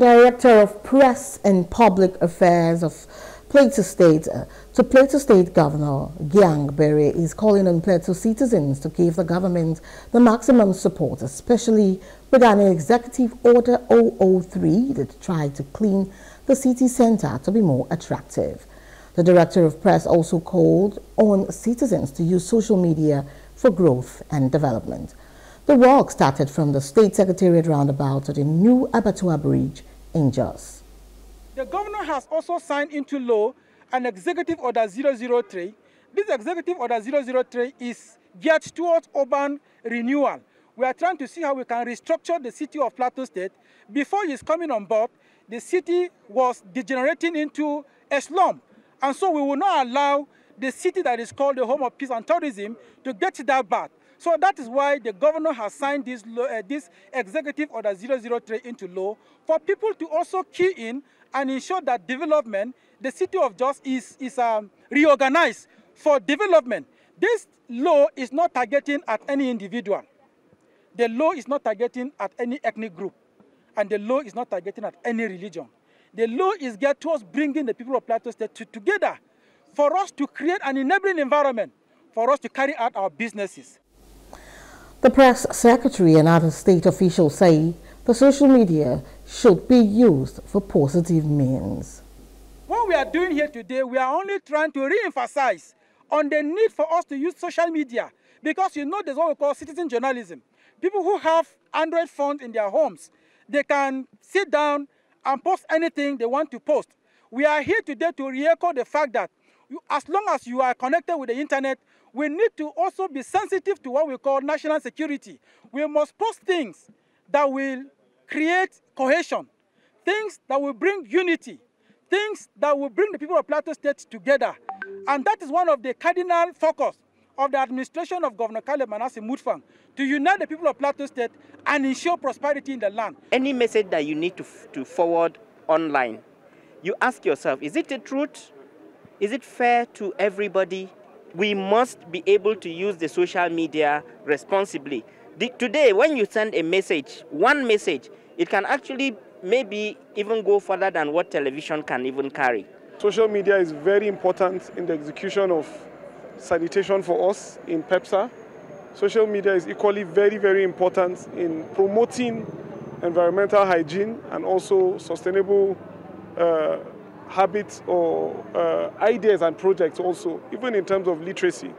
Director of Press and Public Affairs of Plateau State uh, to Plateau State Governor Gyang Bere is calling on Plateau citizens to give the government the maximum support, especially regarding Executive Order 003 that tried to clean the city center to be more attractive. The Director of Press also called on citizens to use social media for growth and development. The walk started from the State Secretariat roundabout to the new Abattoir Bridge in Jos. The governor has also signed into law an Executive Order 003. This Executive Order 003 is geared towards urban renewal. We are trying to see how we can restructure the city of Plateau State. Before he's coming on board, the city was degenerating into a slum. And so we will not allow the city that is called the home of peace and tourism to get that bad. So that is why the governor has signed this, uh, this executive order 003 into law for people to also key in and ensure that development, the city of Jos is, is um, reorganized for development. This law is not targeting at any individual. The law is not targeting at any ethnic group. And the law is not targeting at any religion. The law is geared towards bringing the people of Plateau State to, together for us to create an enabling environment for us to carry out our businesses. The press secretary and other state officials say the social media should be used for positive means. What we are doing here today, we are only trying to re-emphasize on the need for us to use social media because you know there's what we call citizen journalism. People who have Android phones in their homes, they can sit down and post anything they want to post. We are here today to re-echo the fact that you, as long as you are connected with the internet, we need to also be sensitive to what we call national security. We must post things that will create cohesion, things that will bring unity, things that will bring the people of Plateau State together. And that is one of the cardinal focus of the administration of Governor Caleb Manasseh Mutfwang to unite the people of Plateau State and ensure prosperity in the land. Any message that you need to, to forward online, you ask yourself, is it the truth? Is it fair to everybody? We must be able to use the social media responsibly. The, today, when you send a message, one message, it can actually maybe even go further than what television can even carry. Social media is very important in the execution of sanitation for us in PEPSA. Social media is equally very, very important in promoting environmental hygiene and also sustainable uh, habits or uh, ideas and projects also, even in terms of literacy.